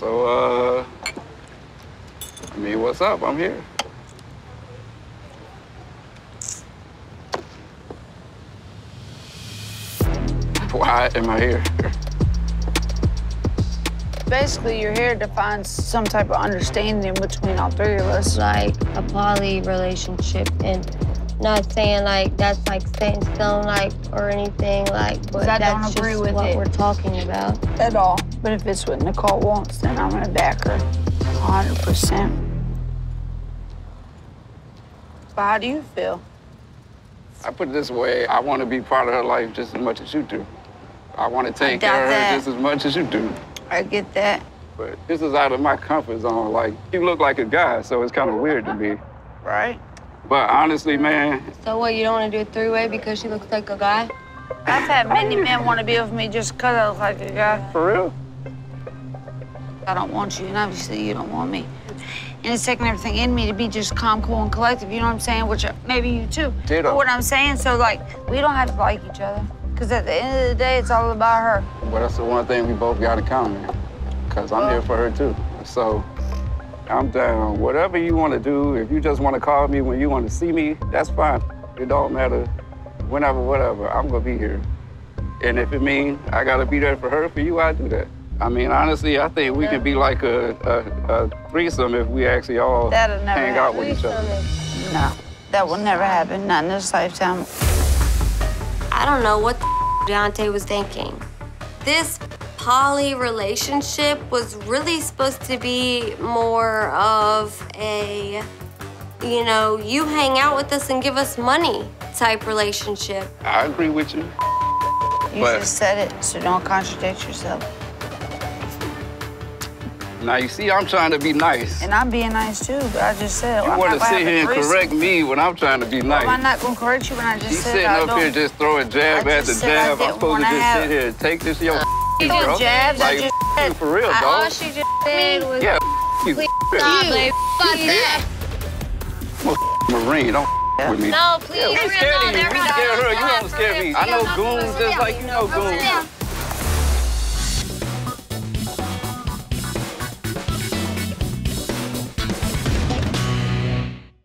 So, uh, I mean, what's up? I'm here. Why am I here? Basically, you're here to find some type of understanding between all three of us. like a poly relationship and not saying like that's like set in stone like or anything like but I don't that's agree just with what it. we're talking about. At all. But if it's what Nicolle wants, then I'm gonna back her 100%. But how do you feel? I put it this way, I want to be part of her life just as much as you do. I want to take care of her that. just as much as you do. I get that. But this is out of my comfort zone. Like, you look like a guy, so it's kind of weird to me. Right? But honestly, man, So what you don't want to do a three way because she looks like a guy? I've had many men want to be with me just because I look like a guy. for real? I don't want you, and obviously you don't want me. And it's taking everything in me to be just calm, cool, and collective. You know what I'm saying? Which uh, maybe you too. Ditto. But what I'm saying, so like, we don't have to like each other. Because at the end of the day, it's all about her. But that's the one thing we both got in common. Because I'm here for her too. So I'm down. Whatever you want to do, if you just want to call me when you want to see me, that's fine. It don't matter. Whenever, whatever, I'm going to be here. And if it means I got to be there for her, for you, I do that. I mean, honestly, I think we can be like a, a, a threesome if we actually all That'll never hang out happen. with each other. No, that will never happen. Not in this lifetime. I don't know what the Daonte was thinking. This poly relationship was really supposed to be more of a, you know, you hang out with us and give us money type relationship. I agree with you. You But- just said it, so don't contradict yourself. Now, you see, I'm trying to be nice. And I'm being nice too, but I just said You I'm want not to sit here and correct me when I'm trying to be nice. Am I not gonna correct you when I just You said sitting I up here just throwing jab I at the just said I jab. I'm supposed to just have- sit here and take this your You bro. threw jabs. I Like, just f- for real, I, all dog. she just said was Yeah, you stop, babe. Fuck that. Marine, don't with me. No, please. Yeah, we scared no, of you. they're We not. scared her. You They're don't scare me. I know goons just like you know goons.